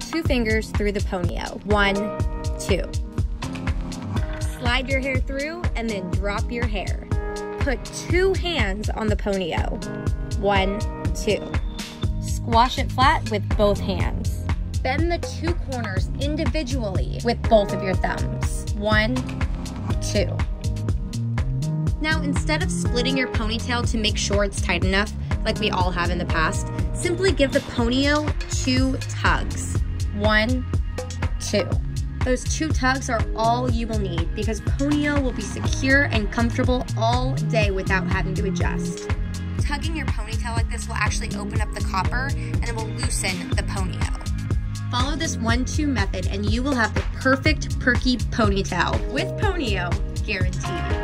two fingers through the ponyo. One, two. Slide your hair through and then drop your hair. Put two hands on the ponyo. One, two. Squash it flat with both hands. Bend the two corners individually with both of your thumbs. One, two. Now, instead of splitting your ponytail to make sure it's tight enough, like we all have in the past, simply give the ponyo two tugs. One, two. Those two tugs are all you will need because ponyo will be secure and comfortable all day without having to adjust. Tugging your ponytail like this will actually open up the copper and it will loosen the ponyo. Follow this one-two method and you will have the perfect perky ponytail with ponyo guaranteed.